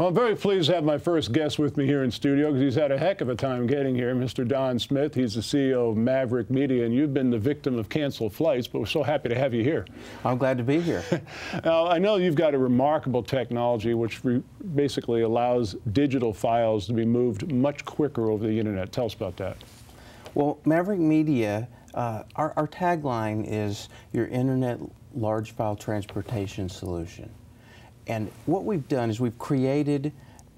Well, I'm very pleased to have my first guest with me here in studio because he's had a heck of a time getting here. Mr. Don Smith, he's the CEO of Mavric Media, and you've been the victim of canceled flights, but we're so happy to have you here. I'm glad to be here. now, I know you've got a remarkable technology which basically allows digital files to be moved much quicker over the internet. Tell us about that. Well, Mavric Media, uh, our, our tagline is your internet large file transportation solution. And what we've done is we've created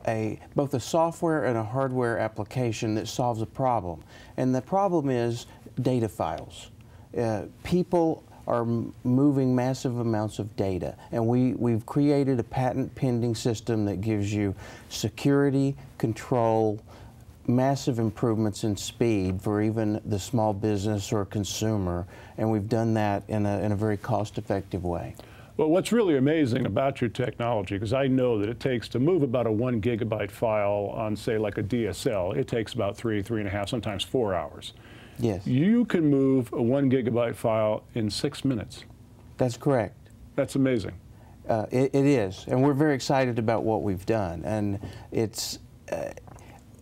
a, both a software and a hardware application that solves a problem. And the problem is data files. Uh, people are moving massive amounts of data. And we, we've created a patent pending system that gives you security, control, massive improvements in speed for even the small business or consumer. And we've done that in a, in a very cost effective way. Well, what's really amazing about your technology, because I know that it takes to move about a one gigabyte file on, say, like a DSL, it takes about three, three and a half, sometimes four hours. Yes. You can move a one gigabyte file in six minutes. That's correct. That's amazing. Uh, it, it is, and we're very excited about what we've done. And it's uh,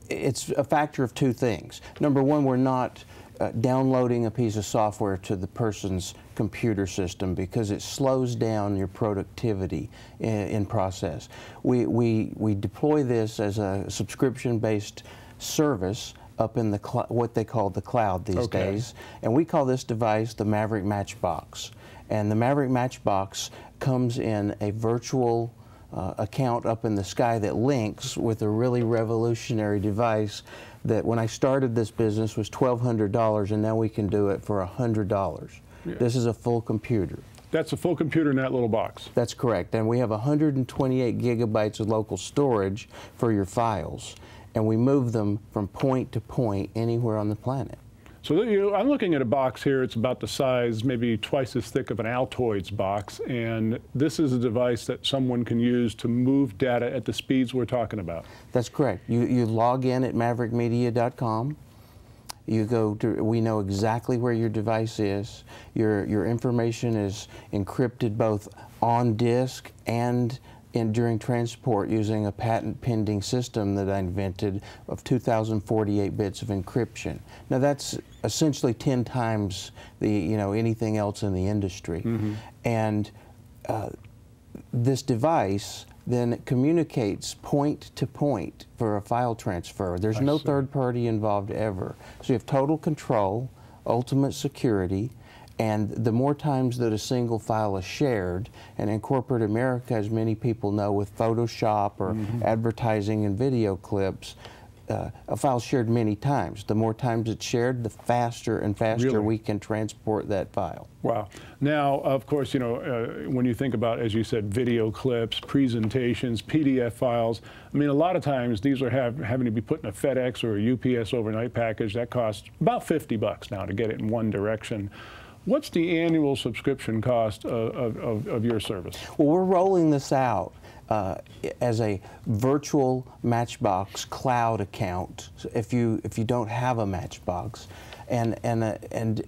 it's a factor of two things. Number one, we're not uh, downloading a piece of software to the person's computer system because it slows down your productivity in, in process. We, we, we deploy this as a subscription-based service up in the what they call the cloud these okay. days, and we call this device the Mavric Matchbox. And the Mavric Matchbox comes in a virtual uh, account up in the sky that links with a really revolutionary device that when I started this business was $1,200 and now we can do it for $100. Yeah. This is a full computer. That's a full computer in that little box. That's correct. And we have 128 gigabytes of local storage for your files. And we move them from point to point anywhere on the planet. So you know, I'm looking at a box here. It's about the size, maybe twice as thick of an Altoids box. And this is a device that someone can use to move data at the speeds we're talking about. That's correct. You, you log in at mavricmedia.com. You go to, we know exactly where your device is. Your, your information is encrypted both on disk and in, during transport using a patent pending system that I invented of 2048 bits of encryption. Now that's essentially 10 times the you know anything else in the industry. Mm -hmm. And uh, this device then communicates point to point for a file transfer. There's I no see. third party involved ever. So you have total control, ultimate security, and the more times that a single file is shared, and in corporate America, as many people know with Photoshop or mm -hmm. advertising and video clips, uh, a file shared many times. The more times it's shared, the faster and faster really? we can transport that file. Wow. Now, of course, you know, uh, when you think about, as you said, video clips, presentations, PDF files, I mean, a lot of times these are have, having to be put in a FedEx or a UPS overnight package. That costs about 50 bucks now to get it in one direction. What's the annual subscription cost of, of, of your service? Well, we're rolling this out uh, as a virtual Matchbox cloud account. If you if you don't have a Matchbox, and and uh, and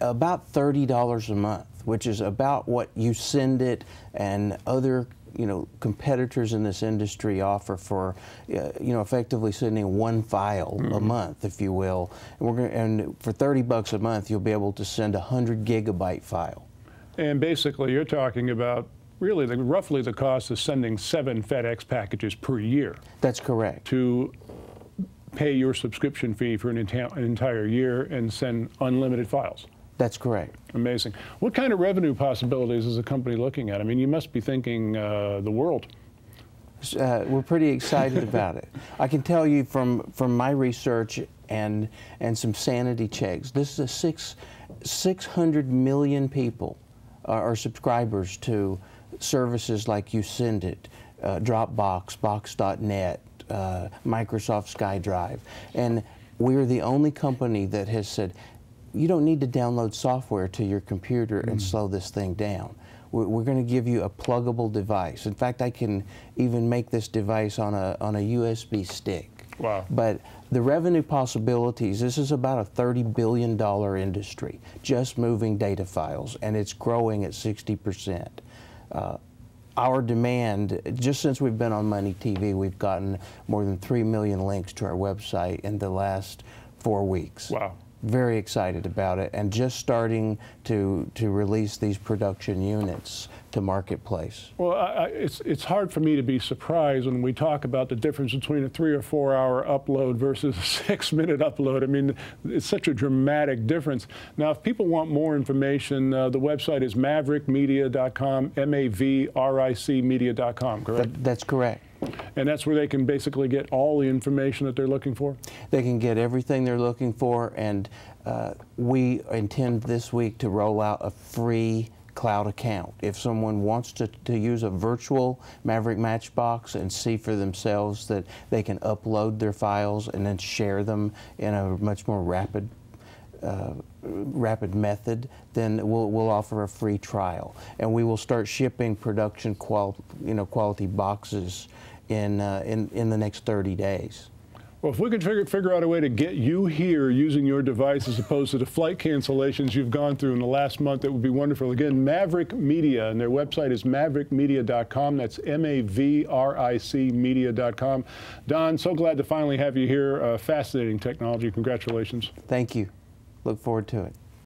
about thirty dollars a month, which is about what YouSendIt and other you know competitors in this industry offer for uh, you know effectively sending one file mm -hmm. a mm-hmm. month, if you will. And we're gonna, and for 30 bucks a month, you'll be able to send a 100 gigabyte file. And basically, you're talking about really the, roughly the cost of sending seven FedEx packages per year. That's correct. To pay your subscription fee for an, an entire year and send unlimited files. That's correct. Amazing. What kind of revenue possibilities is the company looking at? I mean, you must be thinking uh, the world. Uh, we're pretty excited about it. I can tell you from from my research and and some sanity checks. This is a six 600 million people are, are subscribers to services like YouSendIt, uh, Dropbox, Box.net, uh, Microsoft SkyDrive, and we're the only company that has said, you don't need to download software to your computer and mm. slow this thing down. We're, we're going to give you a pluggable device. In fact, I can even make this device on a, on a USB stick. Wow. But the revenue possibilities, this is about a $30 billion industry, just moving data files, and it's growing at 60%. Uh, our demand, just since we've been on Money TV, we've gotten more than 3 million links to our website in the last four weeks. Wow. Very excited about it and just starting to, to release these production units to marketplace. Well, I, I, it's, it's hard for me to be surprised when we talk about the difference between a three or four hour upload versus a six minute upload. I mean, it's such a dramatic difference. Now, if people want more information, uh, the website is mavricmedia.com, M A V R I C media.com, correct? That, that's correct. And that's where they can basically get all the information that they're looking for? They can get everything they're looking for, and uh, we intend this week to roll out a free cloud account. If someone wants to, to use a virtual Mavric Matchbox and see for themselves that they can upload their files and then share them in a much more rapid uh, rapid method, then we'll, we'll offer a free trial, and we will start shipping production qual you know quality boxes in, uh, in in the next 30 days. Well, if we can figure, figure out a way to get you here using your device as opposed to the flight cancellations you've gone through in the last month, that would be wonderful. Again, Mavric Media, and their website is mavricmedia.com. That's M A V R I C media.com. Don, so glad to finally have you here. Uh, fascinating technology. Congratulations. Thank you. Look forward to it.